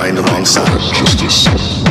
mind alongside justice.